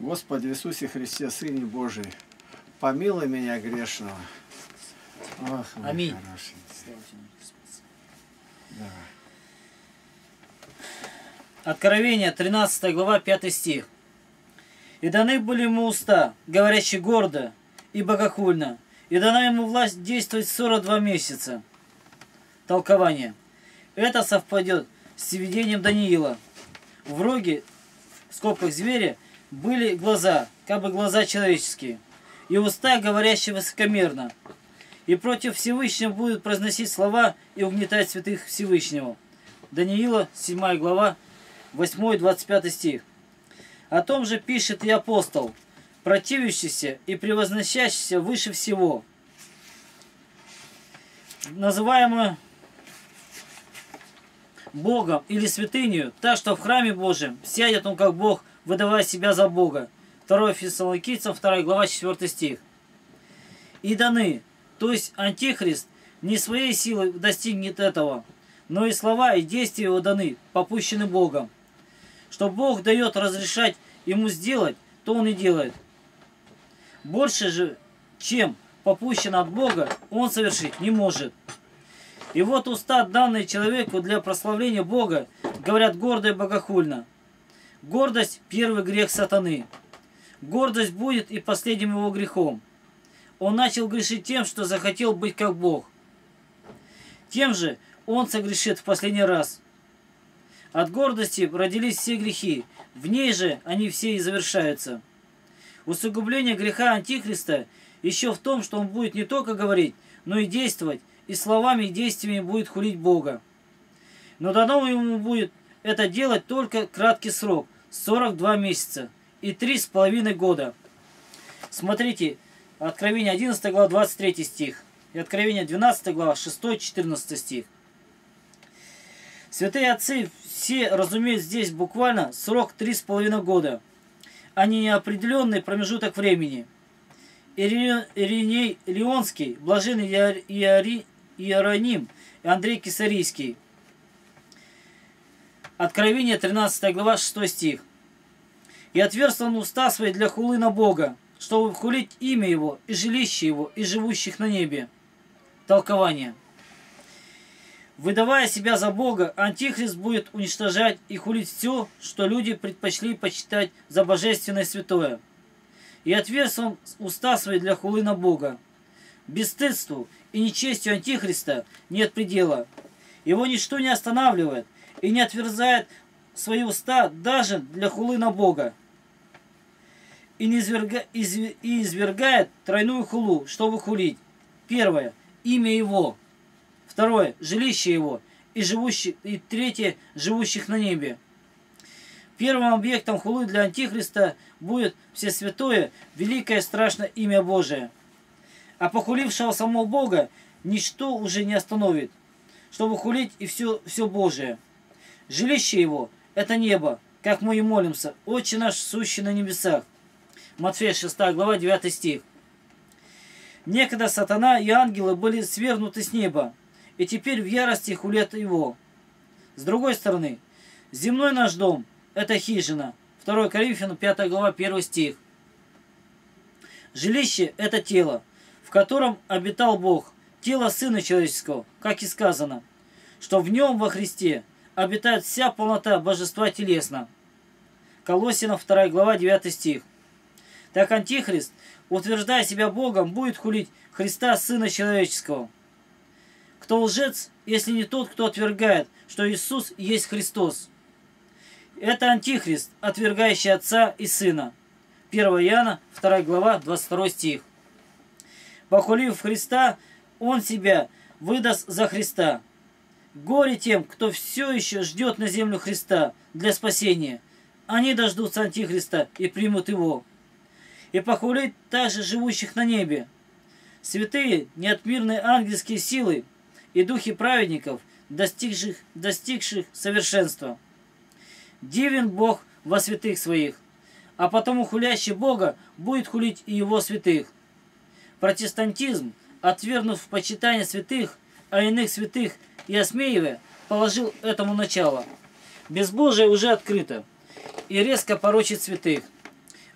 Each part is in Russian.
Господи Иисусе Христе, Сыне Божий, помилуй меня грешного. Ох, Аминь. хороший. Откровение, 13 глава, 5 стих. «И даны были ему уста, говорящие гордо и богохульно, и дана ему власть действовать 42 месяца». Толкование. Это совпадет с видением Даниила. В роге, в скобках зверя, были глаза, как бы глаза человеческие, и уста, говорящие высокомерно. И против Всевышнего будут произносить слова и угнетать святых Всевышнего. Даниила, 7 глава, 8-25 стих. О том же пишет и апостол, противящийся и превозносящийся выше всего, называемое Богом или святынью, так что в храме Божьем сядет он как Бог, выдавая себя за Бога. 2 Фессалоникийцам, 2 глава, 4 стих. И даны, то есть Антихрист не своей силой достигнет этого, но и слова и действия его даны, попущены Богом. Что Бог дает разрешать ему сделать, то он и делает. Больше же, чем попущено от Бога, он совершить не может. И вот уста, данные человеку для прославления Бога, говорят гордо и богохульно. Гордость – первый грех сатаны. Гордость будет и последним его грехом. Он начал грешить тем, что захотел быть как Бог. Тем же он согрешит в последний раз. От гордости родились все грехи, в ней же они все и завершаются. Усугубление греха Антихриста еще в том, что он будет не только говорить, но и действовать, и словами и действиями будет хулить Бога. Но дано ему будет это делать только краткий срок – 42 месяца и три с половиной года. Смотрите, Откровение 11 глава 23 стих и Откровение 12 глава 6-14 стих. Святые отцы все разумеют здесь буквально срок три с половиной года, а не неопределенный промежуток времени. Ириней Леонский, Блаженный Иероним и Андрей Кисарийский. Откровение 13 глава 6 стих. «И отверз он уста свои для хулы на Бога, чтобы хулить имя Его и жилище Его и живущих на небе». Толкование. Выдавая себя за Бога, Антихрист будет уничтожать и хулить все, что люди предпочли почитать за божественное святое. И отверз он уста свои для хулы на Бога. Бесстыдству и нечестию Антихриста нет предела. Его ничто не останавливает и не отверзает свои уста даже для хулы на Бога. И, не изверга, изв, и извергает тройную хулу, чтобы хулить. Первое – имя Его. Второе – жилище Его. И, живущих, и третье – живущих на небе. Первым объектом хулы для Антихриста будет Всесвятое, великое страшное имя Божие. А похулившего самого Бога ничто уже не остановит, чтобы хулить и все, все Божие. Жилище его – это небо, как мы и молимся, Отче наш, сущий на небесах. Матфея 6 глава 9 стих. Некогда сатана и ангелы были свергнуты с неба, и теперь в ярости хулят его. С другой стороны, земной наш дом – это хижина. 2 Коринфянам 5 глава 1 стих. Жилище – это тело, в котором обитал Бог, тело Сына Человеческого, как и сказано, что в нем во Христе обитает вся полнота божества телесно. Колосинам 2 глава 9 стих. Так Антихрист, утверждая себя Богом, будет хулить Христа, Сына Человеческого. Кто лжец, если не тот, кто отвергает, что Иисус есть Христос? Это Антихрист, отвергающий Отца и Сына. 1 Иоанна, 2 глава, 22 стих. Похулив Христа, он себя выдаст за Христа. Горе тем, кто все еще ждет на землю Христа для спасения. Они дождутся Антихриста и примут его. И похулить также живущих на небе. Святые, неотмирные ангельские силы и духи праведников, достигших, достигших совершенства. Дивен Бог во святых своих, а потому хулящий Бога будет хулить и его святых. Протестантизм, отвергнув почитание святых, а иных святых и осмеивая, положил этому начало. Безбожие уже открыто и резко порочит святых.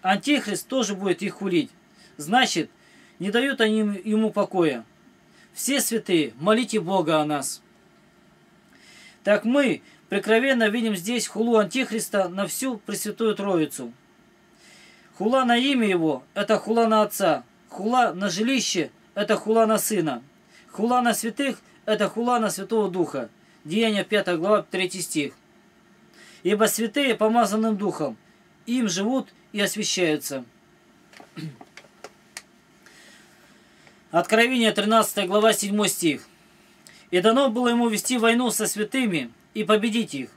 Антихрист тоже будет их хулить. Значит, не дают они ему покоя. Все святые, молите Бога о нас. Так мы прикровенно видим здесь хулу Антихриста на всю Пресвятую Троицу. Хула на имя его – это хула на Отца. Хула на жилище – это хула на Сына. Хула на святых – это хула на Святого Духа. Деяния 5 глава 3 стих. Ибо святые помазанным Духом, им живут и освящаются. Откровение 13 глава 7 стих. «И дано было ему вести войну со святыми и победить их.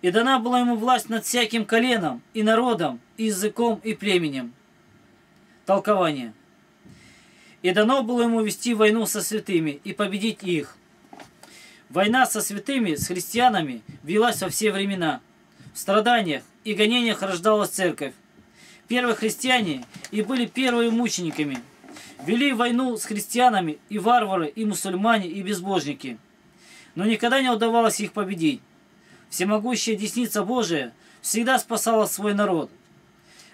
И дана была ему власть над всяким коленом, и народом, и языком, и племенем». Толкование. «И дано было ему вести войну со святыми и победить их». Война со святыми, с христианами, велась во все времена. В страданиях и гонениях рождалась церковь. Первые христиане и были первыми мучениками. Вели войну с христианами и варвары, и мусульмане, и безбожники. Но никогда не удавалось их победить. Всемогущая десница Божия всегда спасала свой народ.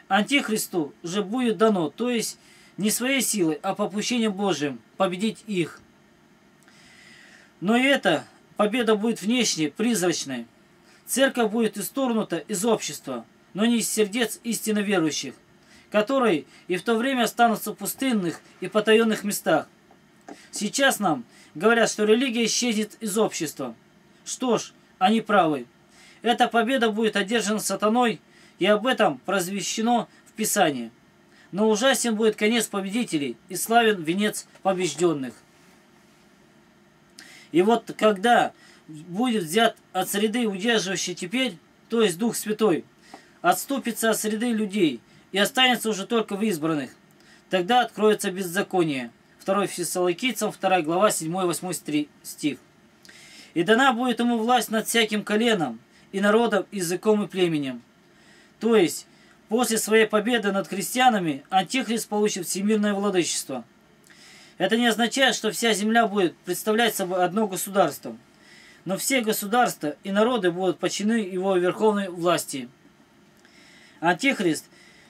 Антихристу же будет дано, то есть не своей силой, а попущением Божьим, победить их. Но и эта победа будет внешней, призрачной. Церковь будет исторгнута из общества, но не из сердец истинно верующих, которые и в то время останутся в пустынных и потаенных местах. Сейчас нам говорят, что религия исчезнет из общества. Что ж, они правы. Эта победа будет одержана сатаной, и об этом прозвещено в Писании. Но ужасен будет конец победителей и славен венец побежденных. И вот когда будет взят от среды, удерживающей теперь, то есть Дух Святой, отступится от среды людей и останется уже только в избранных, тогда откроется беззаконие. 2 Фессалоникийцам, 2 глава, 7-8 стих. И дана будет ему власть над всяким коленом, и народом, языком и племенем. То есть, после своей победы над христианами, Антихрист получит всемирное владычество – это не означает, что вся земля будет представлять собой одно государство. Но все государства и народы будут подчинены его верховной власти. Антихрист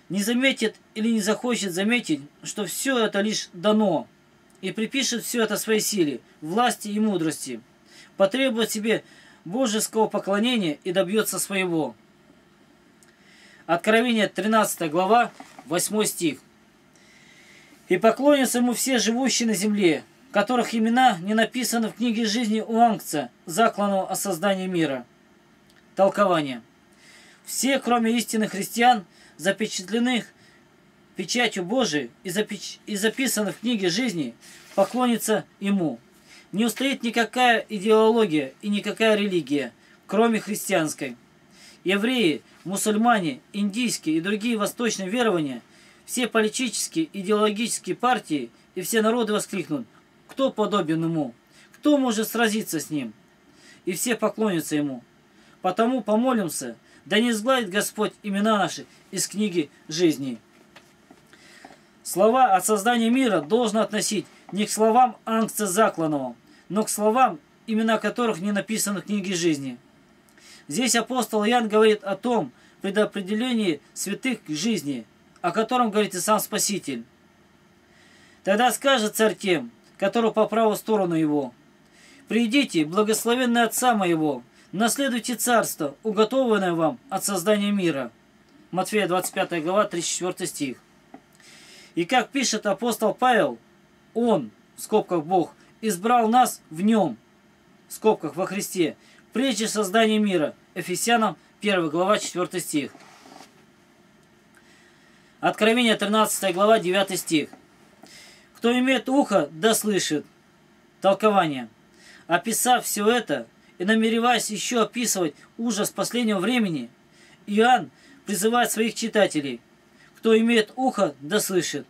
не заметит или не захочет заметить, что все это лишь дано, и припишет все это своей силе, власти и мудрости, потребует себе божеского поклонения и добьется своего. Откровение 13 глава, 8 стих. И поклонятся ему все живущие на земле, которых имена не написаны в книге жизни у Ангца, закланного о создании мира. Толкование. Все, кроме истинных христиан, запечатленных печатью Божией и, запеч... и записанных в книге жизни, поклонятся ему. Не устоит никакая идеология и никакая религия, кроме христианской. Евреи, мусульмане, индийские и другие восточные верования все политические, идеологические партии и все народы воскликнут, кто подобен ему, кто может сразиться с ним. И все поклонятся ему. Потому помолимся, да не сгладит Господь имена наши из книги жизни. Слова о создании мира должно относить не к словам Ангста Закланова, но к словам, имена которых не написаны в книге жизни. Здесь апостол Ян говорит о том предопределении святых к жизни – о котором говорит и сам Спаситель. Тогда скажет царь тем, который по правую сторону его, «Придите, благословенный Отца моего, наследуйте царство, уготованное вам от создания мира». Матфея 25 глава, 34 стих. И как пишет апостол Павел, Он, в скобках Бог, избрал нас в Нем, в скобках во Христе, прежде создания мира. Ефесянам 1 глава, 4 стих. Откровение 13 глава 9 стих. Кто имеет ухо, да слышит. Толкование. Описав все это и намереваясь еще описывать ужас последнего времени, Иоанн призывает своих читателей. Кто имеет ухо, да слышит.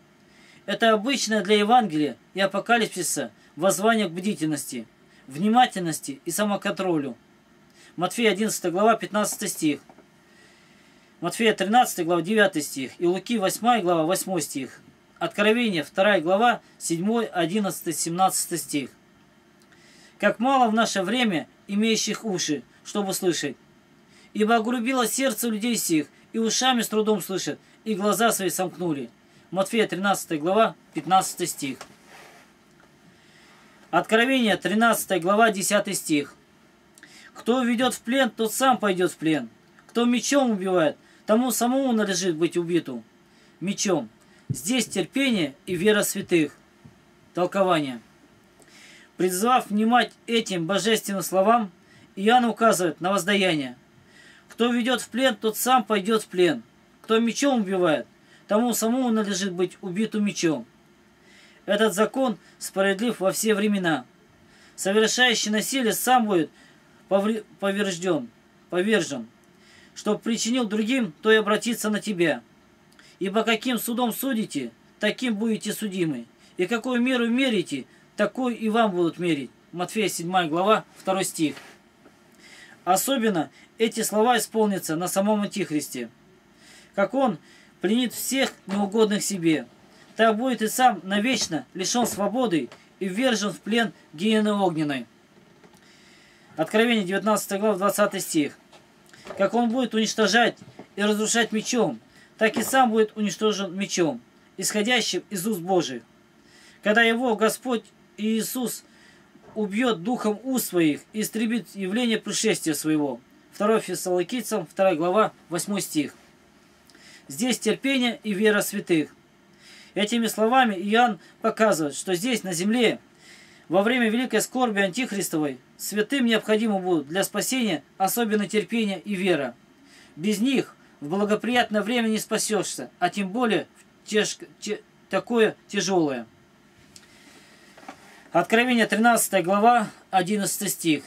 Это обычное для Евангелия и апокалипсиса воззвание к бдительности, внимательности и самоконтролю. Матфея 11 глава 15 стих. Матфея 13 глава 9 стих и Луки 8 глава 8 стих. Откровение 2 глава 7, 11, 17 стих. Как мало в наше время имеющих уши, чтобы слышать. Ибо огрубило сердце людей сих, и ушами с трудом слышат, и глаза свои сомкнули. Матфея 13 глава, 15 стих. Откровение 13 глава, 10 стих. Кто ведет в плен, тот сам пойдет в плен. Кто мечом убивает, тому самому надлежит быть убиту. Мечом. Здесь терпение и вера святых. Толкование. Призвав внимать этим божественным словам, Иоанн указывает на воздаяние. Кто ведет в плен, тот сам пойдет в плен. Кто мечом убивает, тому самому надлежит быть убиту мечом. Этот закон справедлив во все времена. Совершающий насилие сам будет поврежден, повержен. Что причинил другим, то и обратиться на тебя. Ибо каким судом судите, таким будете судимы. И какую меру мерите, такой и вам будут мерить. Матфея 7 глава, 2 стих. Особенно эти слова исполнятся на самом Антихристе как он пленит всех неугодных себе. Так будет и сам навечно лишен свободы и ввержен в плен гиены огненной. Откровение 19 глава 20 стих. Как он будет уничтожать и разрушать мечом, так и сам будет уничтожен мечом, исходящим из уст Божьих. Когда его Господь Иисус убьет духом уст своих и истребит явление пришествия своего. 2 Фессалоникийцам, 2 глава, 8 стих. Здесь терпение и вера святых. Этими словами Иоанн показывает, что здесь, на земле, во время великой скорби Антихристовой, святым необходимо будут для спасения особенно терпение и вера. Без них в благоприятное время не спасешься, а тем более в тяж... те... такое тяжелое. Откровение 13 глава, 11 стих.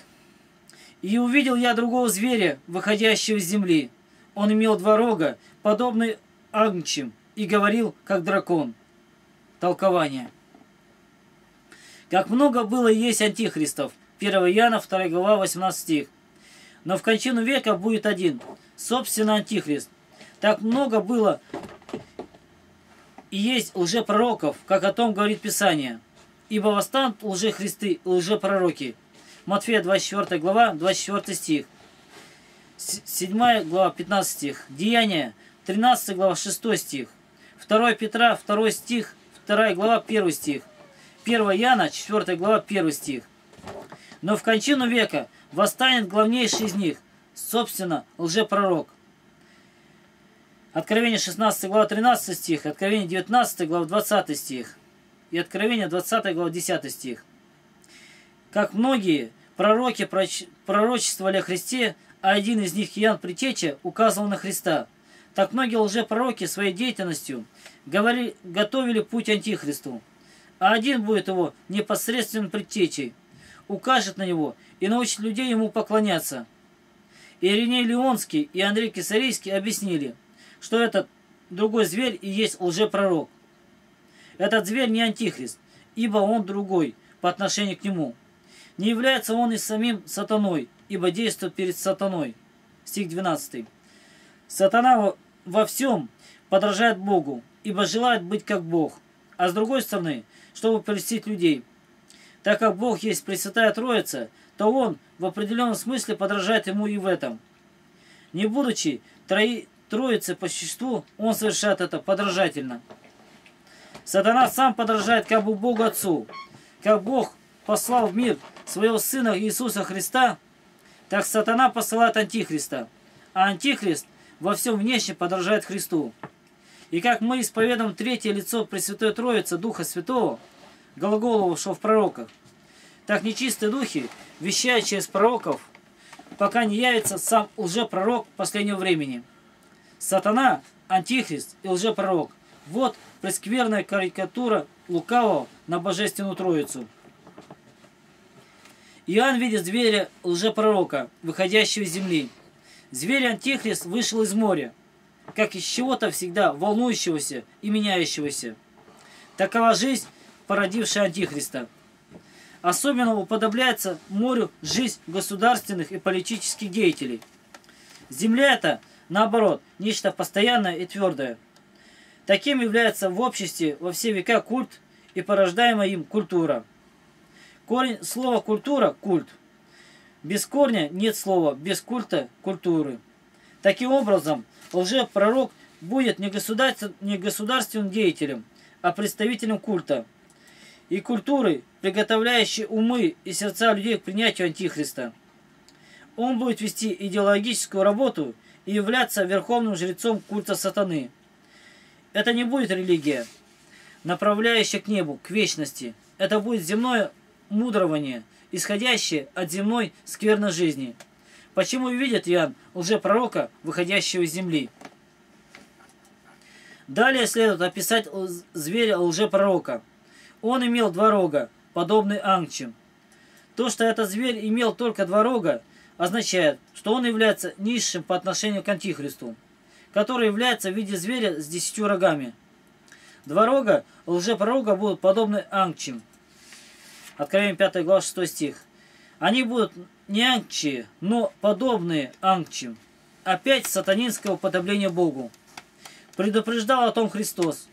«И увидел я другого зверя, выходящего из земли, он имел два рога, подобные агнчим, и говорил, как дракон. Толкование. Как много было и есть антихристов. 1 Иоанна, 2 глава, 18 стих. Но в кончину века будет один, собственно, антихрист. Так много было и есть лжепророков, как о том говорит Писание. Ибо восстанут лжехристы и лжепророки. Матфея 24 глава, 24 стих. 7 глава, 15 стих. Деяния, 13 глава, 6 стих. 2 Петра, 2 стих, 2 глава, 1 стих. 1 Яна, 4 глава, 1 стих. Но в кончину века восстанет главнейший из них, собственно, лжепророк. Откровение 16 глава 13 стих, Откровение 19 глава 20 стих и Откровение 20 глава 10 стих. Как многие пророки пророчествовали о Христе, а один из них, Иоанн Притеча, указывал на Христа. Так многие лжепророки своей деятельностью говорили, готовили путь Антихристу. А один будет его непосредственным предтечей, укажет на него и научит людей ему поклоняться. Ириней Леонский и Андрей Кисарийский объяснили, что этот другой зверь и есть лжепророк. Этот зверь не антихрист, ибо он другой по отношению к нему. Не является он и самим сатаной, ибо действует перед сатаной. Стих 12. Сатана во всем подражает Богу, ибо желает быть как Бог, а с другой стороны, чтобы прельстить людей. Так как Бог есть Пресвятая Троица, то Он в определенном смысле подражает Ему и в этом. Не будучи трои, Троицей по существу, Он совершает это подражательно. Сатана сам подражает как бы Богу Отцу. Как Бог послал в мир своего Сына Иисуса Христа – так сатана посылает Антихриста, а Антихрист во всем внешне подражает Христу. И как мы исповедуем третье лицо Пресвятой Троицы Духа Святого, глаголовавшего в пророках, так нечистые духи, вещая через пророков, пока не явится сам лжепророк последнего времени. Сатана, Антихрист и лжепророк – вот прескверная карикатура лукавого на Божественную Троицу. Иоанн видит зверя лжепророка, выходящего из земли. Зверь Антихрист вышел из моря, как из чего-то всегда волнующегося и меняющегося. Такова жизнь, породившая Антихриста. Особенно уподобляется морю жизнь государственных и политических деятелей. Земля это, наоборот, нечто постоянное и твердое. Таким является в обществе во все века культ и порождаемая им культура – Корень слова культура – культ. Без корня нет слова, без культа – культуры. Таким образом, лжепророк будет не, государствен, не государственным деятелем, а представителем культа и культуры, приготовляющей умы и сердца людей к принятию Антихриста. Он будет вести идеологическую работу и являться верховным жрецом культа сатаны. Это не будет религия, направляющая к небу, к вечности. Это будет земное мудрование, исходящее от земной скверной жизни. Почему видит Иоанн лжепророка, выходящего из земли? Далее следует описать зверя лжепророка. Он имел два рога, подобный ангчим. То, что этот зверь имел только два рога, означает, что он является низшим по отношению к Антихристу, который является в виде зверя с десятью рогами. Два рога лжепророга будут подобны ангчим. Откровение 5 глава 6 стих. Они будут не ангчи, но подобные ангчим. Опять сатанинское уподобление Богу. Предупреждал о том Христос.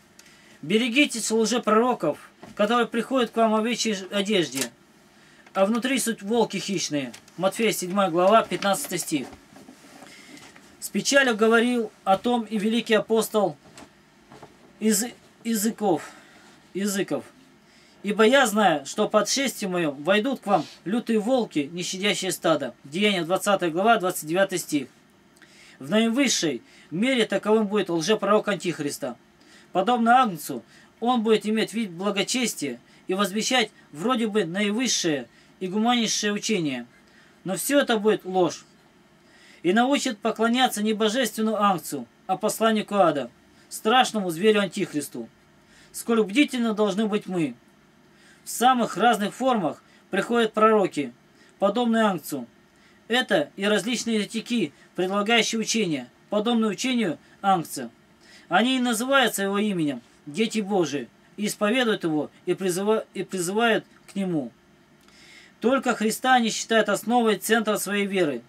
Берегитесь лжепророков, которые приходят к вам в овечьей одежде, а внутри суть волки хищные. Матфея 7 глава, 15 стих. С печалью говорил о том и великий апостол из языков, языков. Ибо я знаю, что под шестью моем войдут к вам лютые волки, не щадящие стада. Деяние 20 глава, 29 стих. В наивысшей мере таковым будет лжепророк Антихриста. Подобно Агнцу, он будет иметь вид благочестия и возвещать вроде бы наивысшее и гуманнейшее учение – но все это будет ложь. И научит поклоняться не божественному ангцу, а посланнику ада, страшному зверю Антихристу. Сколь бдительно должны быть мы. В самых разных формах приходят пророки, подобные ангцу. Это и различные еретики, предлагающие учения, подобные учению ангца. Они и называются его именем «Дети Божии», и исповедуют его и, призыва, и призывают к нему. Только Христа они считают основой центра своей веры.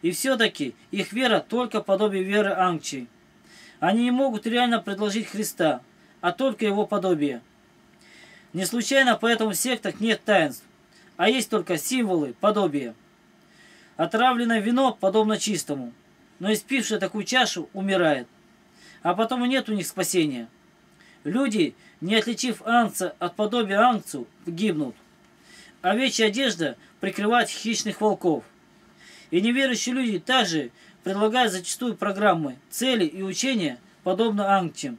И все-таки их вера только подобие веры Ангчи. Они не могут реально предложить Христа, а только его подобие. Не случайно поэтому в сектах нет таинств, а есть только символы, подобия. Отравленное вино подобно чистому, но испивший такую чашу умирает, а потом нет у них спасения. Люди, не отличив ангца от подобия ангцу, гибнут. Овечья одежда прикрывает хищных волков. И неверующие люди также предлагают зачастую программы, цели и учения, подобно ангчим.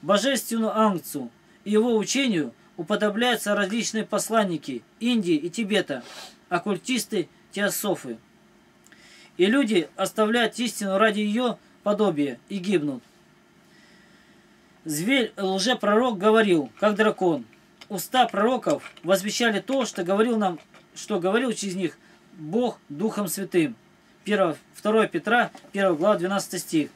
Божественному ангцу и его учению уподобляются различные посланники Индии и Тибета, оккультисты, теософы. И люди оставляют истину ради ее подобия и гибнут. Зверь лжепророк говорил, как дракон, уста пророков возвещали то, что говорил нам, что говорил через них Бог Духом Святым. 1, 2 Петра, 1 глава, 12 стих.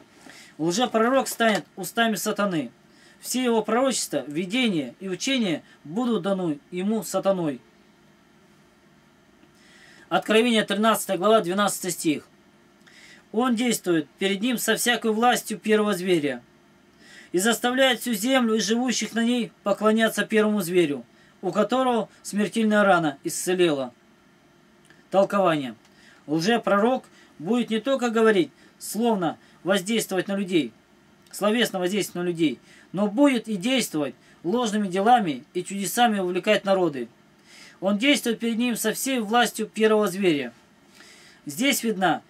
Лжепророк станет устами сатаны. Все его пророчества, видения и учения будут даны ему сатаной. Откровение 13 глава, 12 стих. Он действует перед ним со всякой властью первого зверя, и заставляет всю землю и живущих на ней поклоняться первому зверю, у которого смертельная рана исцелела. Толкование. Лже-пророк будет не только говорить, словно воздействовать на людей, словесно воздействовать на людей, но будет и действовать ложными делами и чудесами увлекать народы. Он действует перед ним со всей властью первого зверя. Здесь видна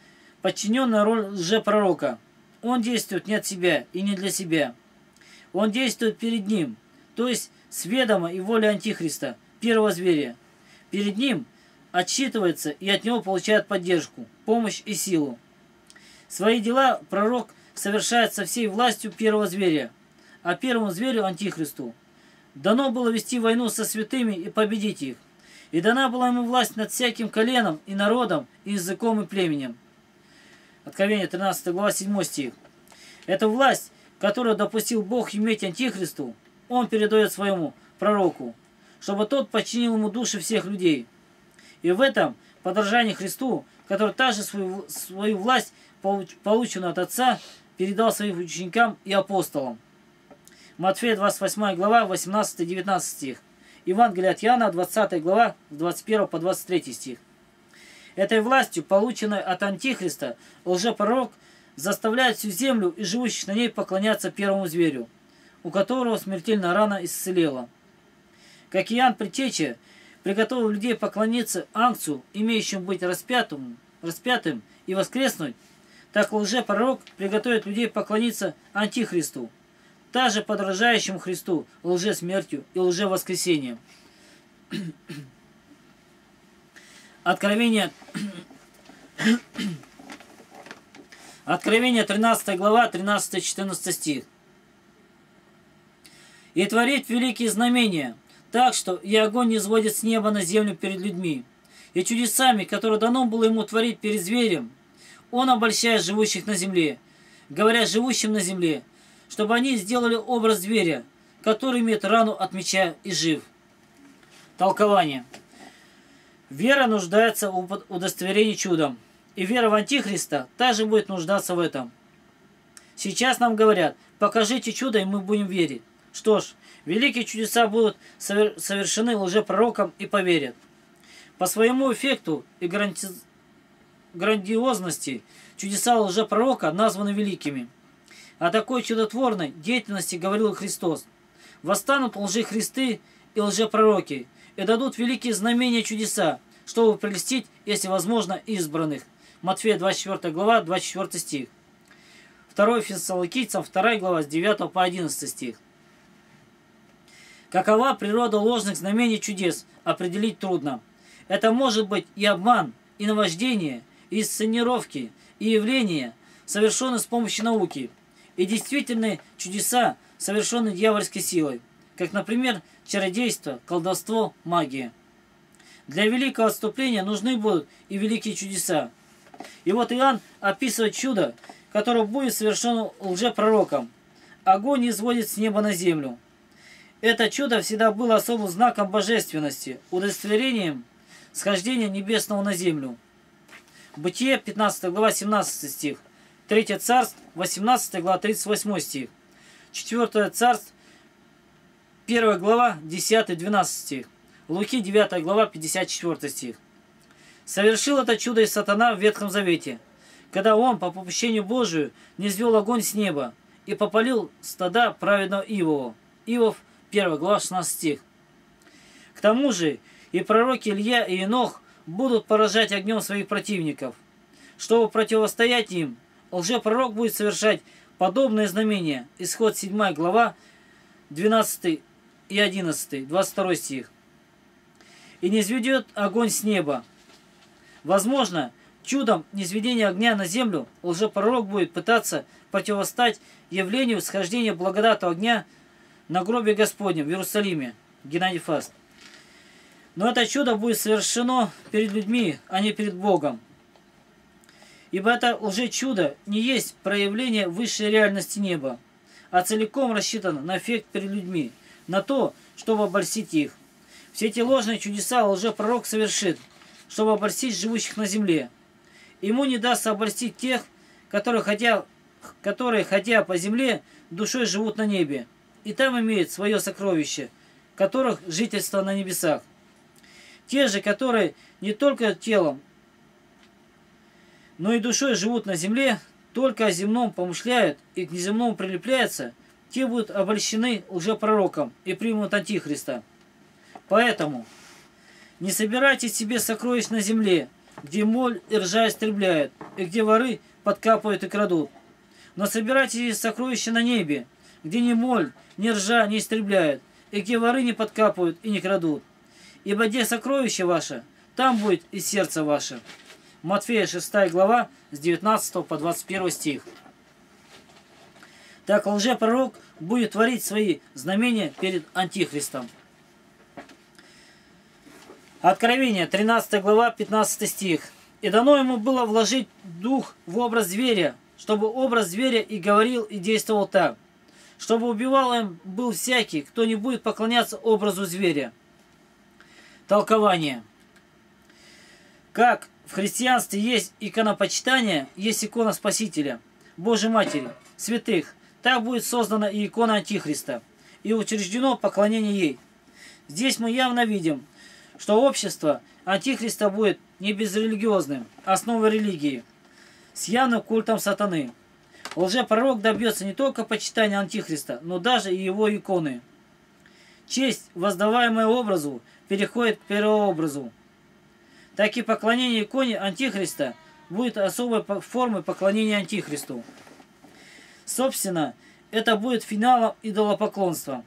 подчиненная роль лжепророка. Он действует не от себя и не для себя – он действует перед ним, то есть с ведома и воли Антихриста, первого зверя. Перед ним отчитывается и от него получает поддержку, помощь и силу. Свои дела пророк совершает со всей властью первого зверя, а первому зверю Антихристу. Дано было вести войну со святыми и победить их. И дана была ему власть над всяким коленом и народом, и языком и племенем. Откровение 13 глава 7 стих. Эта власть которую допустил Бог иметь Антихристу, он передает своему пророку, чтобы тот подчинил ему души всех людей. И в этом подражании Христу, который также свою, свою власть, полученную от Отца, передал своим ученикам и апостолам. Матфея 28 глава, 18-19 стих. Евангелие от Иоанна, 20 глава, 21 по 23 стих. Этой властью, полученной от Антихриста, лжепророк заставляет всю землю и живущих на ней поклоняться первому зверю, у которого смертельно рана исцелела. Как Иоанн Предтеча приготовил людей поклониться Ангцу, имеющему быть распятым, распятым и воскреснуть, так лже-пророк приготовит людей поклониться Антихристу, также подражающему Христу лже-смертью и лже-воскресением. Откровение Откровение 13 глава, 13-14 стих. «И творит великие знамения, так что и огонь не сводит с неба на землю перед людьми, и чудесами, которые дано было ему творить перед зверем, он обольщает живущих на земле, говоря живущим на земле, чтобы они сделали образ зверя, который имеет рану от меча и жив». Толкование. Вера нуждается в удостоверении чудом, и вера в Антихриста также будет нуждаться в этом. Сейчас нам говорят, покажите чудо, и мы будем верить. Что ж, великие чудеса будут совершены лжепророком и поверят. По своему эффекту и гранди... грандиозности чудеса лжепророка названы великими. О такой чудотворной деятельности говорил Христос. Восстанут лжехристы и лжепророки, и дадут великие знамения чудеса, чтобы прелестить, если возможно, избранных. Матфея 24 глава, 24 стих. 2 Фессалоникийцам 2 глава с 9 по 11 стих. Какова природа ложных знамений чудес, определить трудно. Это может быть и обман, и наваждение, и сценировки, и явления, совершенные с помощью науки, и действительные чудеса, совершенные дьявольской силой, как, например, чародейство, колдовство, магия. Для великого отступления нужны будут и великие чудеса, и вот Иоанн описывает чудо, которое будет совершено лжепророком. Огонь изводит с неба на землю. Это чудо всегда было особым знаком божественности, удостоверением схождения небесного на землю. Бытие, 15 глава, 17 стих. 3 царств, 18 глава, 38 стих. 4 царств, 1 глава, 10-12 стих. Луки, 9 глава, 54 стих. Совершил это чудо и сатана в Ветхом Завете, когда он по попущению Божию не звел огонь с неба и попалил стада праведного Ивова. Ивов, 1 глава, 16 стих. К тому же и пророки Илья и Енох будут поражать огнем своих противников. Чтобы противостоять им, лжепророк будет совершать подобные знамения. Исход 7 глава, 12 и 11, 22 стих. И не изведет огонь с неба, Возможно, чудом низведения огня на землю лжепророк будет пытаться противостать явлению схождения благодатного огня на гробе Господнем в Иерусалиме. Геннадий Фаст. Но это чудо будет совершено перед людьми, а не перед Богом. Ибо это лже-чудо не есть проявление высшей реальности неба, а целиком рассчитано на эффект перед людьми, на то, чтобы обольстить их. Все эти ложные чудеса лжепророк совершит – чтобы обольстить живущих на земле. Ему не дастся обольстить тех, которые хотя, которые, хотя по земле, душой живут на небе, и там имеют свое сокровище, которых жительство на небесах. Те же, которые не только телом, но и душой живут на земле, только о земном помышляют и к неземному прилепляются, те будут обольщены лжепророком и примут Антихриста. Поэтому не собирайте себе сокровищ на земле, где моль и ржа истребляют, и где воры подкапывают и крадут. Но собирайте сокровища на небе, где ни моль, ни ржа не истребляют, и где воры не подкапывают и не крадут. Ибо где сокровище ваше, там будет и сердце ваше. Матфея 6 глава с 19 по 21 стих. Так лжепророк будет творить свои знамения перед Антихристом. Откровение, 13 глава, 15 стих. «И дано ему было вложить дух в образ зверя, чтобы образ зверя и говорил, и действовал так, чтобы убивал им был всякий, кто не будет поклоняться образу зверя». Толкование. Как в христианстве есть иконопочитание, есть икона Спасителя, Божьей Матери, святых, так будет создана и икона Антихриста, и учреждено поклонение ей. Здесь мы явно видим – что общество Антихриста будет не безрелигиозным, основой религии, с явным культом сатаны. Лжепророк добьется не только почитания Антихриста, но даже и его иконы. Честь, воздаваемая образу, переходит к первообразу. Так и поклонение иконе Антихриста будет особой формой поклонения Антихристу. Собственно, это будет финалом идолопоклонства.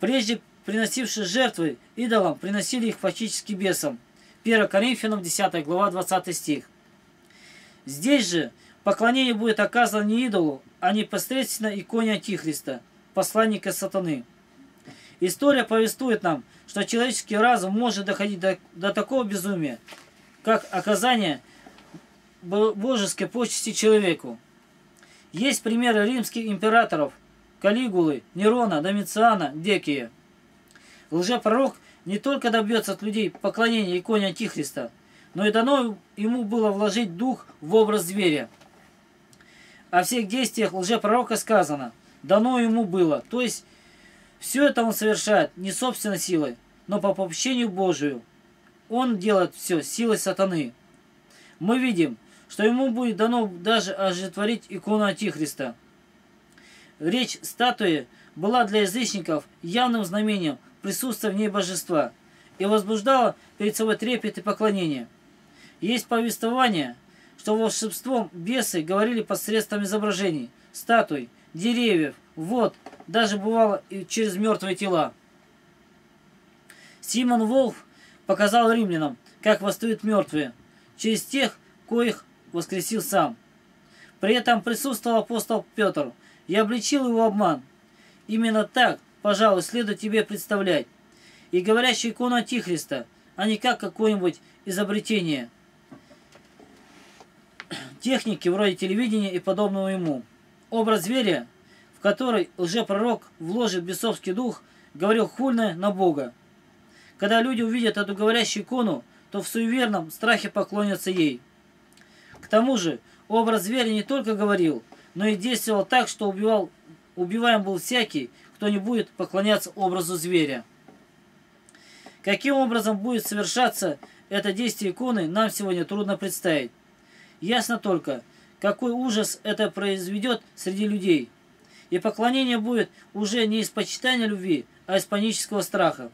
Прежде приносившие жертвы идолам, приносили их фактически бесам. 1 Коринфянам 10 глава 20 стих. Здесь же поклонение будет оказано не идолу, а непосредственно иконе Антихриста, посланника сатаны. История повествует нам, что человеческий разум может доходить до, до такого безумия, как оказание божеской почести человеку. Есть примеры римских императоров Калигулы, Нерона, Домициана, Декия. Лжепророк не только добьется от людей поклонения иконе Антихриста, но и дано ему было вложить дух в образ зверя. О всех действиях лжепророка сказано, дано ему было, то есть все это он совершает не собственной силой, но по попущению Божию. Он делает все силой сатаны. Мы видим, что ему будет дано даже ожитворить икону Антихриста. Речь статуи была для язычников явным знамением присутствия в ней божества и возбуждала перед собой трепет и поклонение. Есть повествование, что волшебством бесы говорили посредством изображений, статуй, деревьев, вод, даже бывало и через мертвые тела. Симон Волф показал римлянам, как восстают мертвые, через тех, коих воскресил сам. При этом присутствовал апостол Петр и обличил его обман. Именно так, пожалуй, следует тебе представлять. И говорящую икону Антихриста, а не как какое-нибудь изобретение. Техники вроде телевидения и подобного ему. Образ зверя, в который лжепророк вложит бесовский дух, говорил хульное на Бога. Когда люди увидят эту говорящую икону, то в суеверном страхе поклонятся ей. К тому же, образ зверя не только говорил, но и действовал так, что убивал, убиваем был всякий, кто не будет поклоняться образу зверя. Каким образом будет совершаться это действие иконы, нам сегодня трудно представить. Ясно только, какой ужас это произведет среди людей. И поклонение будет уже не из почитания любви, а из панического страха.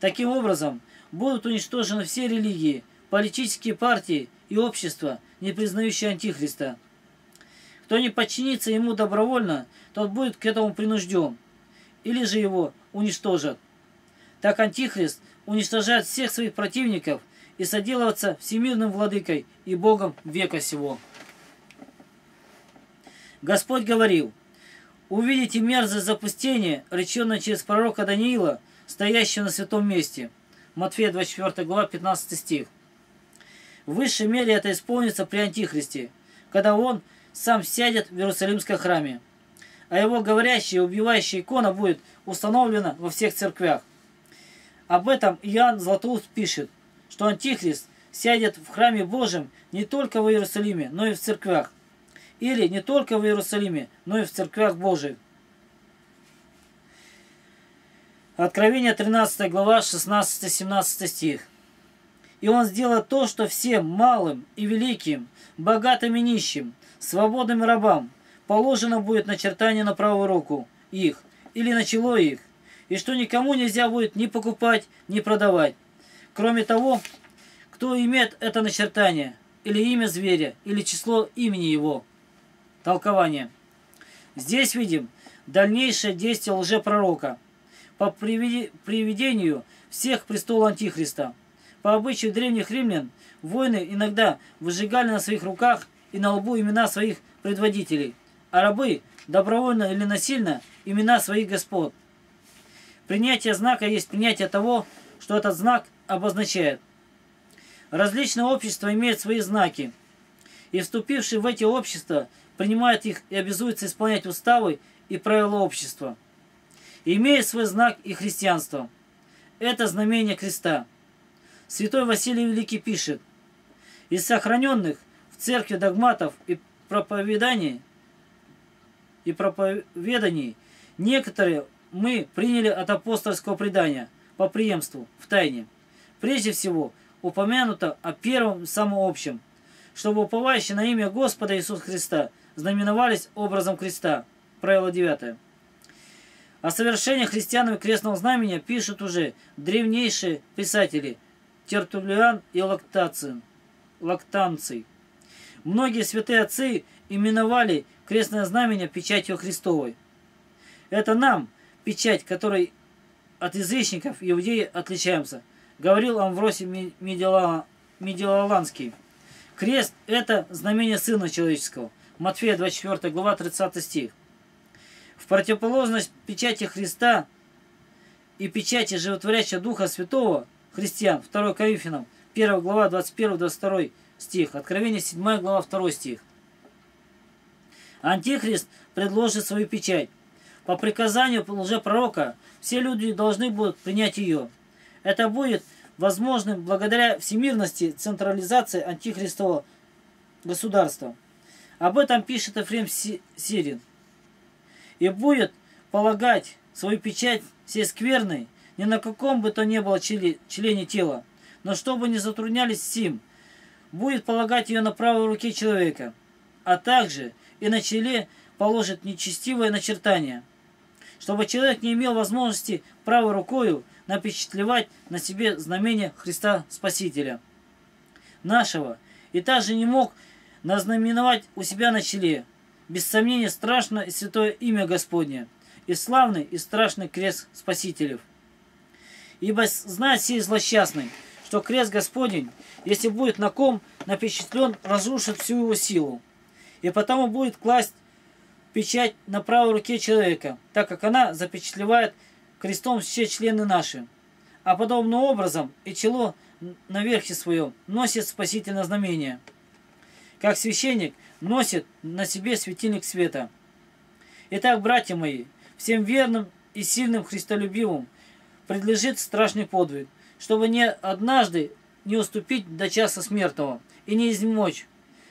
Таким образом, будут уничтожены все религии, политические партии и общества, не признающие Антихриста. Кто не подчинится ему добровольно, тот будет к этому принужден, или же его уничтожат. Так Антихрист уничтожает всех своих противников и соделывается всемирным владыкой и Богом века сего. Господь говорил, «Увидите мерзость запустения, реченное через пророка Даниила, стоящего на святом месте». Матфея 24 глава 15 стих. В высшей мере это исполнится при Антихристе, когда он сам сядет в Иерусалимском храме. А его говорящая и убивающая икона будет установлена во всех церквях. Об этом Иоанн Златоуст пишет, что Антихрист сядет в храме Божьем не только в Иерусалиме, но и в церквях. Или не только в Иерусалиме, но и в церквях Божьих. Откровение 13 глава 16-17 стих. И он сделает то, что всем малым и великим, богатым и нищим, свободным и рабам положено будет начертание на правую руку их или на чело их, и что никому нельзя будет ни покупать, ни продавать. Кроме того, кто имеет это начертание, или имя зверя, или число имени его. Толкование. Здесь видим дальнейшее действие лжепророка по приведению всех престола Антихриста. По обычаю древних римлян, воины иногда выжигали на своих руках и на лбу имена своих предводителей, а рабы, добровольно или насильно, имена своих господ. Принятие знака есть принятие того, что этот знак обозначает. Различные общества имеют свои знаки, и вступившие в эти общества принимают их и обязуются исполнять уставы и правила общества. И имеет свой знак и христианство. Это знамение креста. Святой Василий Великий пишет, из сохраненных в церкви догматов и проповеданий и проповеданий некоторые мы приняли от апостольского предания по преемству в тайне. Прежде всего, упомянуто о первом самом общем, чтобы уповающий на имя Господа Иисуса Христа знаменовались образом креста. Правило 9. О совершении христианами крестного знамения пишут уже древнейшие писатели Тертулиан и Лактацин, Лактанций. Многие святые отцы именовали крестное знамение печатью Христовой. Это нам, печать, которой от язычников иудеи отличаемся, говорил Амвросий Медилаланский. Крест – это знамение Сына Человеческого. Матфея 24 глава 30 стих. В противоположность печати Христа и печати животворящего Духа Святого христиан, 2 Коринфянам, 1 глава 21-22 стих, Откровение 7 глава 2 стих. Антихрист предложит свою печать. По приказанию лжепророка все люди должны будут принять ее. Это будет возможным благодаря всемирности централизации антихристового государства. Об этом пишет Ефрем Сирин. И будет полагать свою печать всей скверной ни на каком бы то ни было члене тела, но чтобы не затруднялись сим, будет полагать ее на правой руке человека, а также и на челе положит нечестивое начертание, чтобы человек не имел возможности правой рукою напечатлевать на себе знамение Христа Спасителя нашего, и также не мог назнаменовать у себя на челе, без сомнения, страшно и святое имя Господне, и славный и страшный крест Спасителев. Ибо знает сей злосчастный, что крест Господень, если будет на ком напечатлен, разрушит всю его силу. И потому будет класть печать на правой руке человека, так как она запечатлевает крестом все члены наши. А подобным образом и чело на верхе своем носит спасительное знамение. Как священник носит на себе светильник света. Итак, братья мои, всем верным и сильным христолюбивым предлежит страшный подвиг, чтобы не однажды не уступить до часа смертного и не измочь,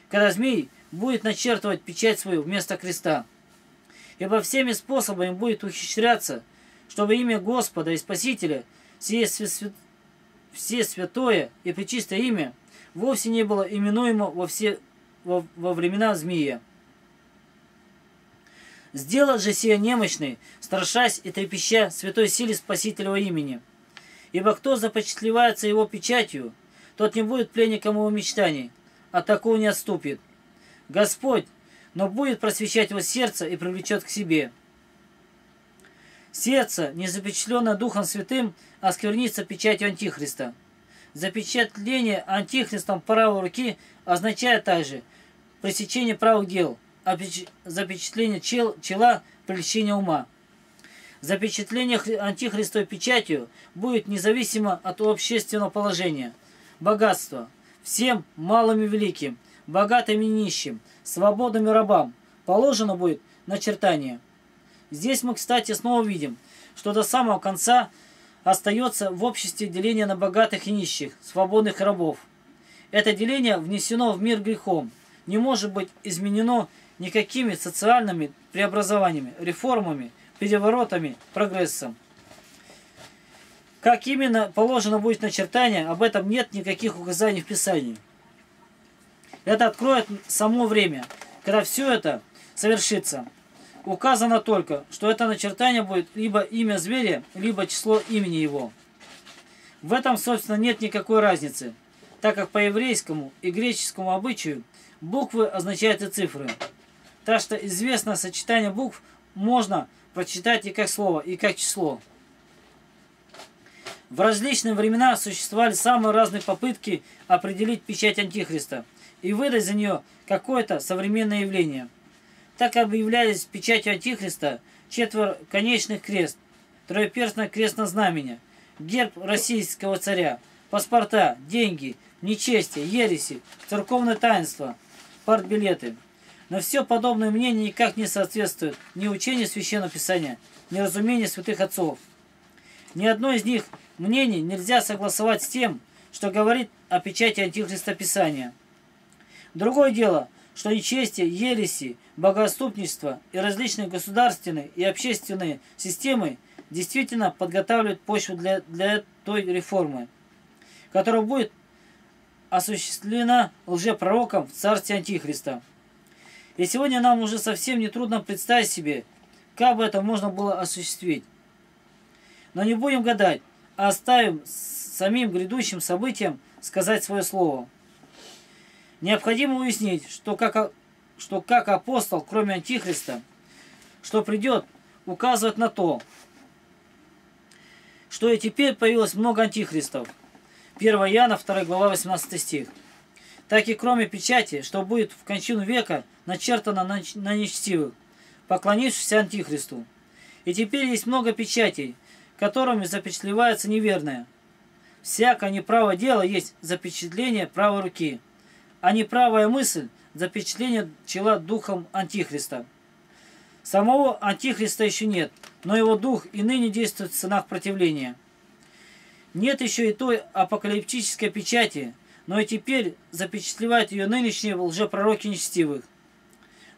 когда змей будет начертывать печать свою вместо креста. Ибо всеми способами будет ухищряться, чтобы имя Господа и Спасителя, все, свят... все святое и пречистое имя, вовсе не было именуемо во все во, во времена змея. Сделал же сия немощный, страшась и трепеща святой силе Спасителевого имени. Ибо кто запечатлевается его печатью, тот не будет пленником его мечтаний, а такого не отступит. Господь, но будет просвещать его сердце и привлечет к себе. Сердце, не запечатленное Духом Святым, осквернится печатью Антихриста. Запечатление Антихристом правой руки означает также пресечение правых дел, запечатление чел, чела, привлечение ума. Запечатление антихристовой печатью будет независимо от общественного положения, богатства, всем малым и великим, богатым и нищим, свободным и рабам, положено будет начертание. Здесь мы, кстати, снова видим, что до самого конца остается в обществе деление на богатых и нищих, свободных рабов. Это деление внесено в мир грехом, не может быть изменено никакими социальными преобразованиями, реформами, переворотами, прогрессом. Как именно положено будет начертание, об этом нет никаких указаний в Писании. Это откроет само время, когда все это совершится. Указано только, что это начертание будет либо имя зверя, либо число имени его. В этом, собственно, нет никакой разницы, так как по еврейскому и греческому обычаю буквы означают и цифры. Так что известное сочетание букв можно прочитать и как слово, и как число. В различные времена существовали самые разные попытки определить печать Антихриста и выдать за нее какое-то современное явление. Так объявлялись печатью Антихриста четвероконечный крест, троеперстное крестное знамение, герб российского царя, паспорта, деньги, нечестие, ереси, церковное таинство, партбилеты. Но все подобное мнение никак не соответствует ни учению Священного Писания, ни разумению святых отцов. Ни одно из них мнений нельзя согласовать с тем, что говорит о печати Антихриста Писания. Другое дело, что нечестие, ереси, богоотступничество и различные государственные и общественные системы действительно подготавливают почву для, для той реформы, которая будет осуществлена лжепророком в царстве Антихриста. И сегодня нам уже совсем не трудно представить себе, как бы это можно было осуществить. Но не будем гадать, а оставим самим грядущим событиям сказать свое слово. Необходимо уяснить, что как, что как апостол, кроме Антихриста, что придет, указывает на то, что и теперь появилось много антихристов. 1 Иоанна, 2 глава, 18 стих. Так и кроме печати, что будет в кончину века начертано на, нечестивых, поклонившихся антихристу. И теперь есть много печатей, которыми запечатлевается неверное. Всякое неправое дело есть запечатление правой руки, а неправая мысль – запечатление чела духом антихриста. Самого антихриста еще нет, но его дух и ныне действует в ценах противления. Нет еще и той апокалиптической печати, но и теперь запечатлевают ее нынешние лжепророки нечестивых.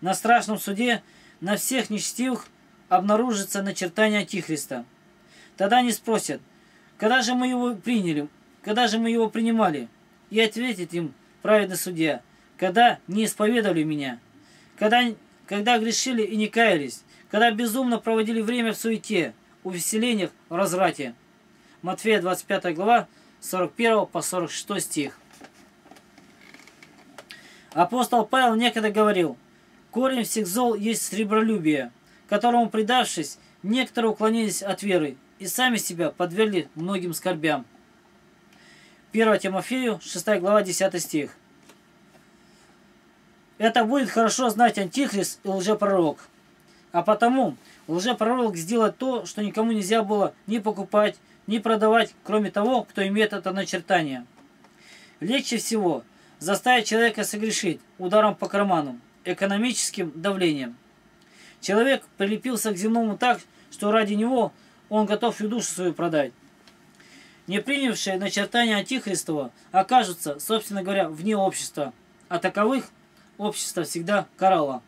На страшном суде на всех нечестивых обнаружится начертание Антихриста. Тогда они спросят, когда же мы его приняли, когда же мы его принимали? И ответит им праведный судья, когда не исповедовали меня, когда когда грешили и не каялись, когда безумно проводили время в суете, увеселениях, в разврате. Матфея 25 глава, 41 по 46 стих. Апостол Павел некогда говорил, корень всех зол есть сребролюбие, которому предавшись, некоторые уклонились от веры и сами себя подвергли многим скорбям. 1 Тимофею, 6 глава, 10 стих. Это будет хорошо знать антихрист и лжепророк. А потому лжепророк сделает то, что никому нельзя было ни покупать, ни продавать, кроме того, кто имеет это начертание. Легче всего заставить человека согрешить ударом по карману, экономическим давлением. Человек прилепился к земному так, что ради него он готов и душу свою продать. Не принявшие начертания Антихристова окажутся, собственно говоря, вне общества, а таковых – общество всегда карало.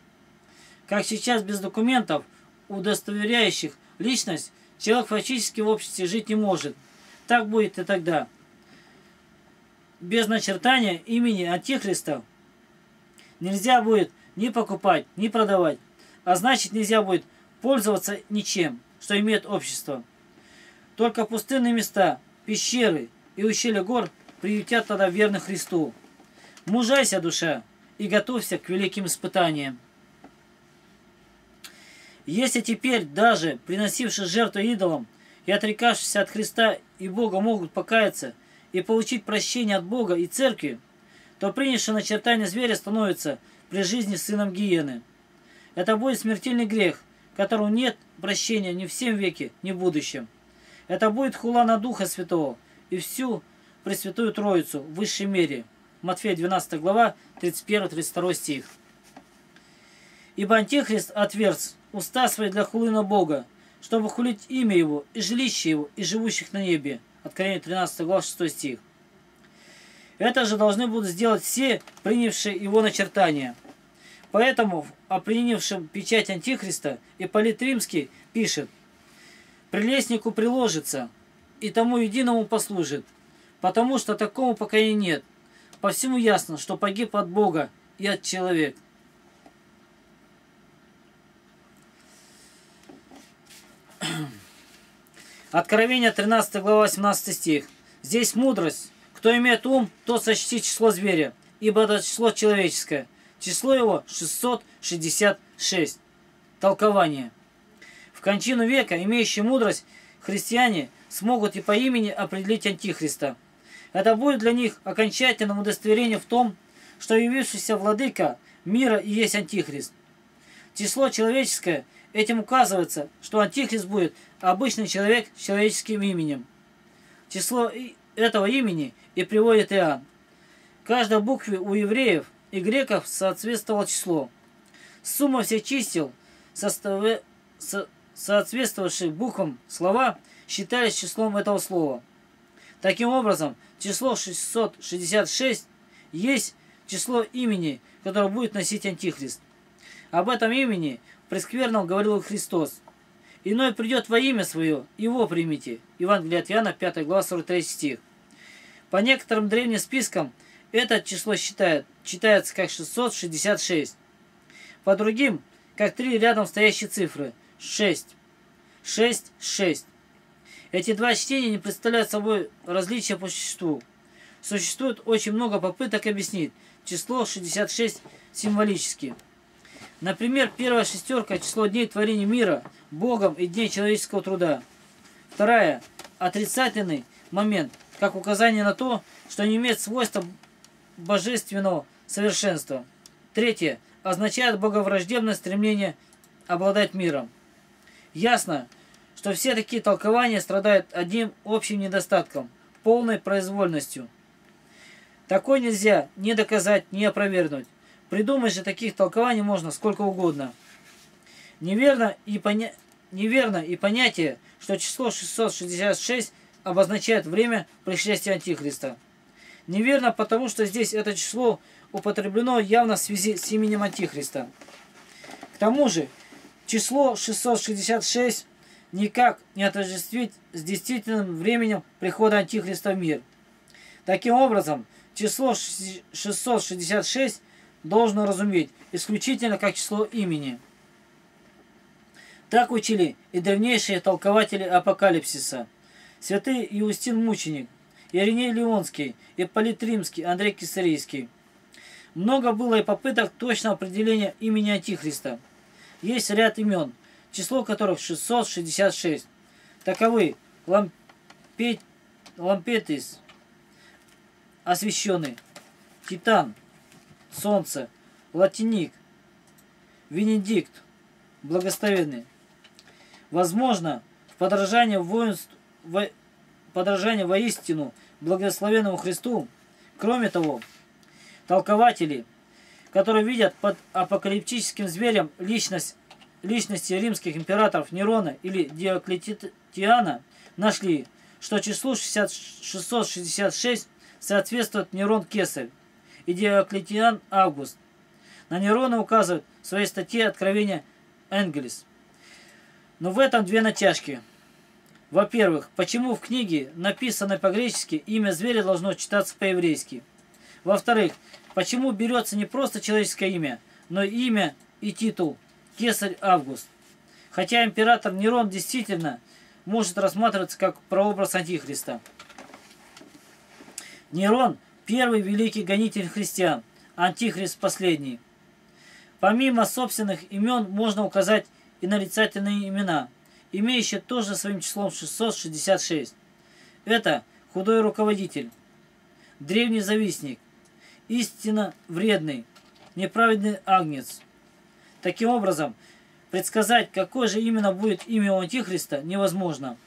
Как сейчас без документов, удостоверяющих личность, человек фактически в обществе жить не может. Так будет и тогда. Без начертания имени Антихриста нельзя будет ни покупать, ни продавать, а значит нельзя будет пользоваться ничем, что имеет общество. Только пустынные места, пещеры и ущелья гор приютят тогда верных Христу. Мужайся, душа! и готовься к великим испытаниям. Если теперь даже приносившие жертву идолам и отрекавшиеся от Христа и Бога могут покаяться и получить прощение от Бога и Церкви, то принявший начертание зверя становится при жизни сыном гиены. Это будет смертельный грех, которому нет прощения ни в всем веке, ни в будущем. Это будет хула на Духа Святого и всю Пресвятую Троицу в высшей мере – Матфея 12 глава, 31-32 стих. Ибо Антихрист отверз уста свои для хулы на Бога, чтобы хулить имя Его и жилище Его и живущих на небе. Откровение 13 глава, 6 стих. Это же должны будут сделать все, принявшие его начертания. Поэтому о принявшем печать Антихриста Ипполит Римский пишет «Прелестнику приложится, и тому единому послужит, потому что такому пока и нет, по всему ясно, что погиб от Бога и от человека. Откровение 13 глава 18 стих. Здесь мудрость. Кто имеет ум, то сочти число зверя, ибо это число человеческое. Число его 666. Толкование. Кончину века, имеющие мудрость, христиане смогут и по имени определить Антихриста – это будет для них окончательным удостоверением в том, что явившийся владыка мира и есть Антихрист. Число человеческое этим указывается, что Антихрист будет обычный человек с человеческим именем. Число этого имени и приводит Иоанн. Каждой букве у евреев и греков соответствовало число. Сумма всех чисел, состав... соответствовавших буквам слова, считались числом этого слова. Таким образом, число 666 есть число имени, которое будет носить Антихрист. Об этом имени прескверном говорил Христос. Иной придет во имя свое, его примите. Евангелие от Иоанна, 5 глава, 43 стих. По некоторым древним спискам это число считает, читается как 666. по другим, как три рядом стоящие цифры. 6. 6, 6. Эти два чтения не представляют собой различия по существу. Существует очень много попыток объяснить число 66 символически. Например, первая шестерка – число дней творения мира, Богом и дней человеческого труда. Вторая – отрицательный момент, как указание на то, что не имеет свойства божественного совершенства. Третье – означает боговраждебное стремление обладать миром. Ясно, что все такие толкования страдают одним общим недостатком – полной произвольностью. Такой нельзя ни доказать, ни опровергнуть. Придумать же таких толкований можно сколько угодно. Неверно и, поня... Неверно и понятие, что число 666 обозначает время пришествия Антихриста. Неверно потому, что здесь это число употреблено явно в связи с именем Антихриста. К тому же, число 666 никак не отождествить с действительным временем прихода Антихриста в мир. Таким образом, число 666 должно разуметь исключительно как число имени. Так учили и древнейшие толкователи апокалипсиса. Святый Иустин Мученик, Ириней Леонский, Ипполит Римский, Андрей Кисарийский. Много было и попыток точного определения имени Антихриста. Есть ряд имен, число которых 666. Таковы Лампет, Лампетис, освященный, Титан, Солнце, Латиник, Венедикт, благословенный. Возможно, в подражание воинству, во, подражание воистину благословенному Христу, кроме того, толкователи, которые видят под апокалиптическим зверем личность, личности римских императоров Нерона или Диоклетиана, нашли, что числу 60, 666 соответствует Нерон Кесарь и Диоклетиан Август. На Нерона указывает в своей статье Откровения Энгельс. Но в этом две натяжки. Во-первых, почему в книге, написанной по-гречески, имя зверя должно читаться по-еврейски? Во-вторых, почему берется не просто человеческое имя, но имя и титул Кесарь Август? Хотя император Нерон действительно может рассматриваться как прообраз Антихриста. Нерон – первый великий гонитель христиан, антихрист последний. Помимо собственных имен можно указать и нарицательные имена, имеющие тоже своим числом 666. Это худой руководитель, древний завистник, истинно вредный, неправедный агнец. Таким образом, предсказать, какое же именно будет имя Антихриста, невозможно.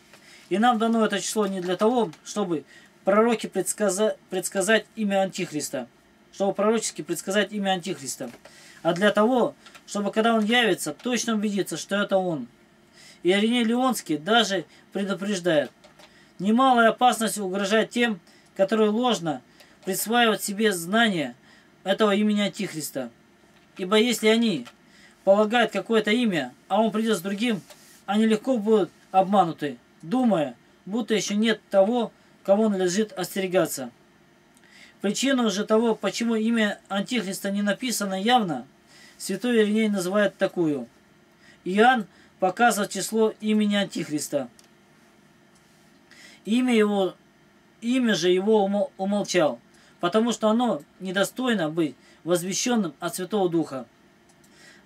И нам дано это число не для того, чтобы пророки предсказа, предсказать имя Антихриста, чтобы пророчески предсказать имя Антихриста, а для того, чтобы когда он явится, точно убедиться, что это он. И Ириней Леонский даже предупреждает, немалая опасность угрожает тем, которые ложно присваивают себе знания этого имени Антихриста. Ибо если они полагают какое-то имя, а он придет с другим, они легко будут обмануты, думая, будто еще нет того, кого надлежит остерегаться. Причину же того, почему имя Антихриста не написано явно, святой Ириней называет такую. Иоанн показывает число имени Антихриста. Имя, его, имя же его умолчал, потому что оно недостойно быть возвещенным от Святого Духа.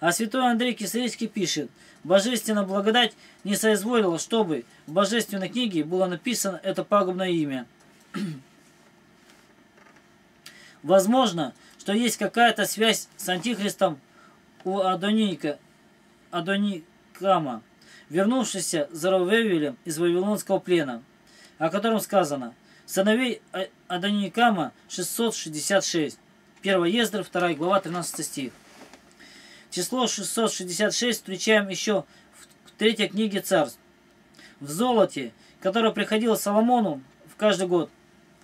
А святой Андрей Кисарийский пишет, Божественная благодать не соизволила, чтобы в Божественной книге было написано это пагубное имя. Возможно, что есть какая-то связь с Антихристом у Адоника, Адоникама, вернувшийся за Равевелем из Вавилонского плена, о котором сказано «Сыновей а-, Адоникама 666». 1 Ездра, 2 глава, 13 стих. Число 666 встречаем еще в третьей книге царств. В золоте, которое приходило Соломону в каждый год,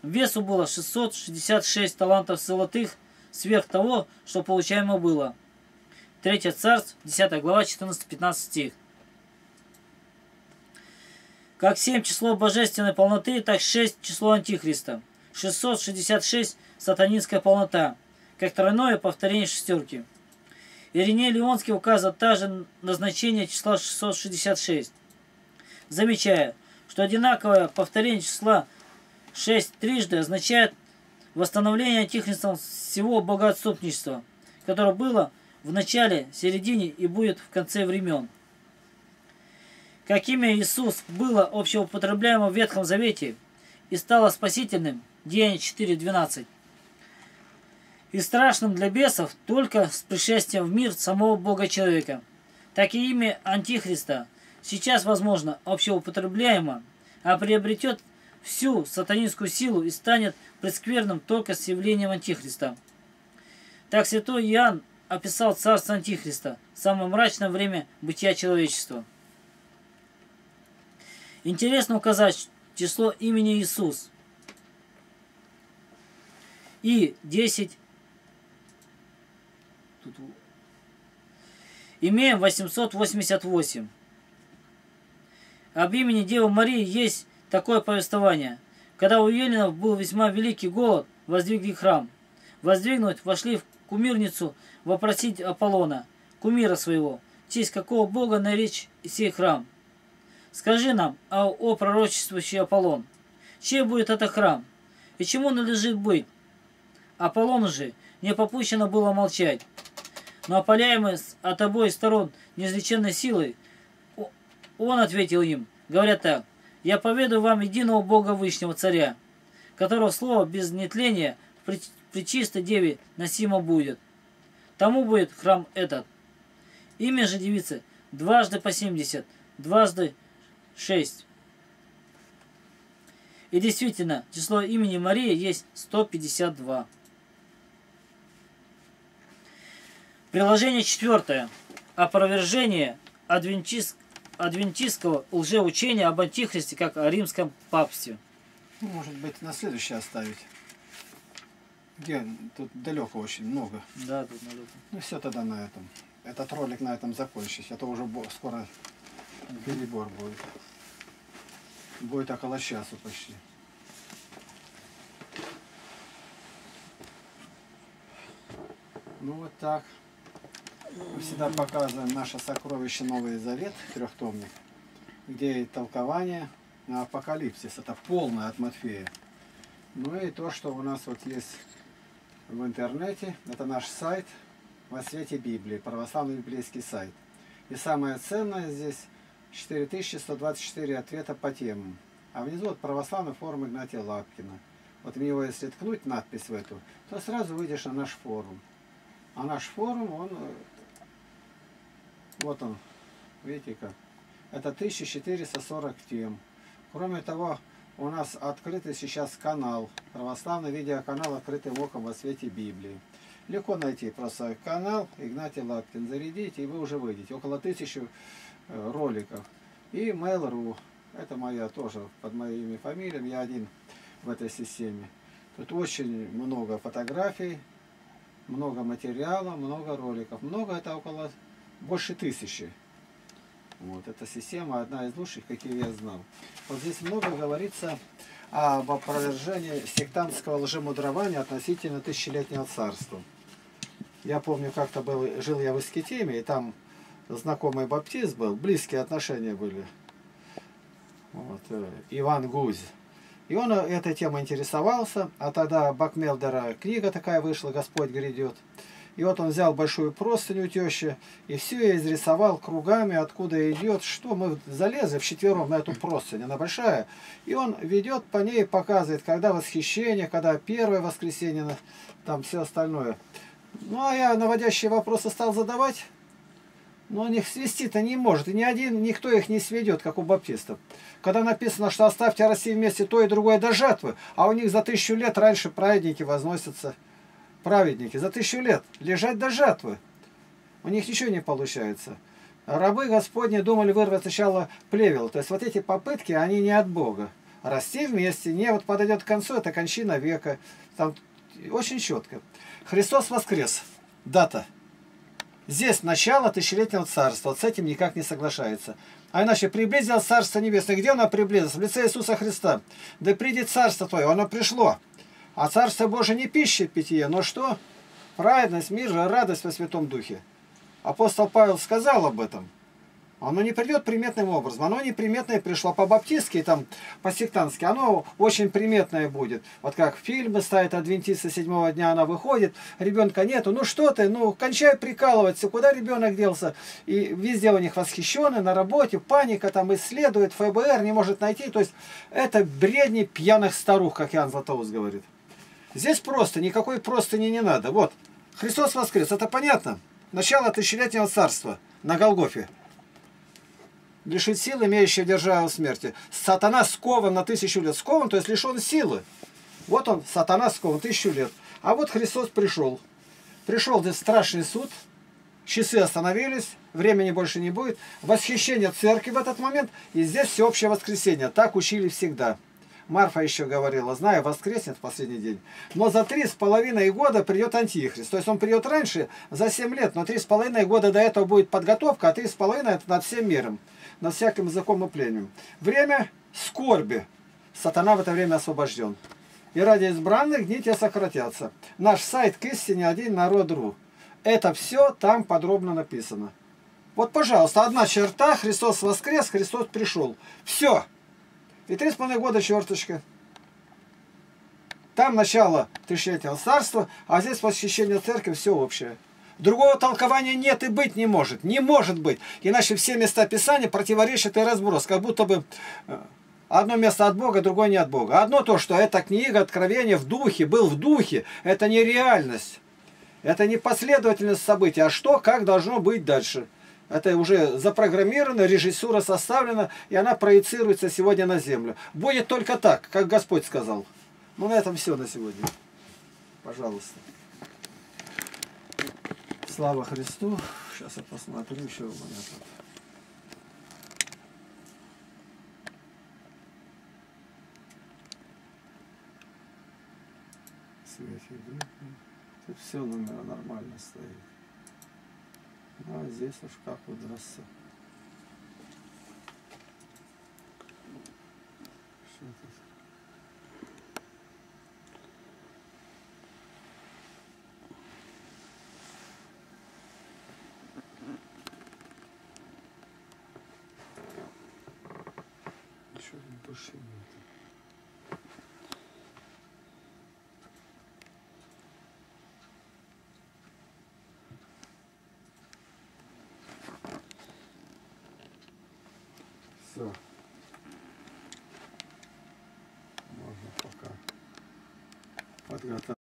весу было 666 талантов золотых сверх того, что получаемо было. Третье царств, 10 глава, 14-15 стих. Как 7 число божественной полноты, так 6 число антихриста. 666 сатанинская полнота, как тройное повторение шестерки. Ириней Леонский указывает также назначение числа 666, замечая, что одинаковое повторение числа 6 трижды означает восстановление антихристом всего богоотступничества, которое было в начале, середине и будет в конце времен. Как имя Иисус было общеупотребляемо в Ветхом Завете и стало спасительным, Деяние 4.12, и страшным для бесов только с пришествием в мир самого Бога человека. Так и имя Антихриста сейчас, возможно, общеупотребляемо, а приобретет всю сатанинскую силу и станет прескверным только с явлением Антихриста. Так святой Иоанн описал царство Антихриста, самое мрачное время бытия человечества. Интересно указать число имени Иисус. И 10 Тут... Имеем 888. Об имени Девы Марии есть такое повествование. Когда у Еленов был весьма великий голод, воздвигли храм. Воздвигнуть вошли в кумирницу вопросить Аполлона, кумира своего, в честь какого бога наречь сей храм. Скажи нам, о, о пророчествующий Аполлон, чей будет это храм, и чему надлежит быть? Аполлону же не попущено было молчать, но опаляемый от обоих сторон неизлеченной силой, он ответил им, говоря так, «Я поведу вам единого Бога Вышнего Царя, которого слово без нетления при, при чистой деве носимо будет. Тому будет храм этот. Имя же девицы дважды по семьдесят, дважды шесть. И действительно, число имени Марии есть 152. Приложение четвертое. Опровержение адвентист, адвентистского лжеучения об антихристе как о римском папстве. Ну, может быть, на следующее оставить. Где? Тут далеко очень много. Да, тут далеко. Ну все тогда на этом. Этот ролик на этом закончить. А то уже скоро перебор будет. Будет около часу почти. Ну вот так. Мы всегда показываем наше сокровище Новый Завет, трехтомник, где и толкование на апокалипсис. Это полное от Матфея. Ну и то, что у нас вот есть в интернете. Это наш сайт во свете Библии, православный библейский сайт. И самое ценное здесь 4124 ответа по темам. А внизу вот православный форум Игнатия Лапкина. Вот в него если ткнуть надпись в эту, то сразу выйдешь на наш форум. А наш форум, он э, вот он, видите как. Это 1440 тем. Кроме того, у нас открытый сейчас канал, православный видеоканал «Открытым оком во свете Библии». Легко найти просто канал Игнатий Лапкин, зарядите, и вы уже выйдете. Около тысячи роликов. И Mail.ru, это моя тоже, под моими фамилиями, я один в этой системе. Тут очень много фотографий, много материала, много роликов. Много это около больше тысячи. Вот, эта система одна из лучших, какие я знал. Вот здесь много говорится об опровержении сектантского лжемудрования относительно тысячелетнего царства. Я помню, как-то был, жил я в Искитиме, и там знакомый баптист был, близкие отношения были. Вот, э, Иван Гузь. И он этой темой интересовался, а тогда Бакмелдера книга такая вышла «Господь грядет». И вот он взял большую простыню у тещи и все изрисовал кругами, откуда идет, что мы залезли вчетвером на эту простыню, она большая. И он ведет по ней, показывает, когда восхищение, когда первое воскресенье, там все остальное. Ну, а я наводящие вопросы стал задавать. Но он их свести-то не может. И ни один, никто их не сведет, как у баптистов. Когда написано, что оставьте Россию вместе то и другое до жатвы, а у них за тысячу лет раньше праведники возносятся праведники, за тысячу лет лежать до жатвы. У них ничего не получается. Рабы Господни думали вырвать сначала плевел. То есть вот эти попытки, они не от Бога. Расти вместе, не вот подойдет к концу, это кончина века. Там очень четко. Христос воскрес. Дата. Здесь начало тысячелетнего царства. Вот с этим никак не соглашается. А иначе приблизилось Царство Небесное. Где оно приблизилось? В лице Иисуса Христа. Да придет Царство Твое. Оно пришло. А Царство Божие не пища питье, но что? Праведность, мир, радость во Святом Духе. апостол Павел сказал об этом. Оно не придет приметным образом. Оно неприметное пришло по-баптистски, там, по-сектантски. Оно очень приметное будет. Вот как фильмы ставят адвентисты седьмого дня, она выходит, ребенка нету. Ну что ты, ну кончай прикалываться, куда ребенок делся? И везде у них восхищены, на работе, паника там исследует, ФБР не может найти. То есть это бредни пьяных старух, как Ян Златоуст говорит. Здесь просто, никакой простыни не надо. Вот, Христос воскрес, это понятно? Начало тысячелетнего царства на Голгофе лишить силы, имеющего державу смерти. Сатана скован на тысячу лет. Скован, то есть лишен силы. Вот он, сатана скован тысячу лет. А вот Христос пришел. Пришел здесь страшный суд. Часы остановились, времени больше не будет. Восхищение церкви в этот момент. И здесь всеобщее воскресенье. Так учили всегда. Марфа еще говорила, знаю, воскреснет в последний день. Но за три с половиной года придет Антихрист. То есть он придет раньше, за семь лет, но три с половиной года до этого будет подготовка, а три с половиной это над всем миром над всяким языком и плением. Время скорби. Сатана в это время освобожден. И ради избранных дни те сократятся. Наш сайт к истине один народ.ру. Это все там подробно написано. Вот, пожалуйста, одна черта, Христос воскрес, Христос пришел. Все. И три с половиной года черточка. Там начало тысячелетнего царства, а здесь восхищение церкви, все общее. Другого толкования нет и быть не может. Не может быть. Иначе все места Писания противоречат и разброс. Как будто бы э, одно место от Бога, другое не от Бога. Одно то, что эта книга Откровения в духе, был в духе, это не реальность. Это не последовательность событий, а что, как должно быть дальше. Это уже запрограммировано, режиссура составлена, и она проецируется сегодня на землю. Будет только так, как Господь сказал. Ну, на этом все на сегодня. Пожалуйста. Слава Христу. Сейчас я посмотрю еще у меня тут. Тут все номера нормально стоит. Ну, а здесь уж как удастся. Что тут? Ничего тут больше нет. Все. Можно пока подготовить.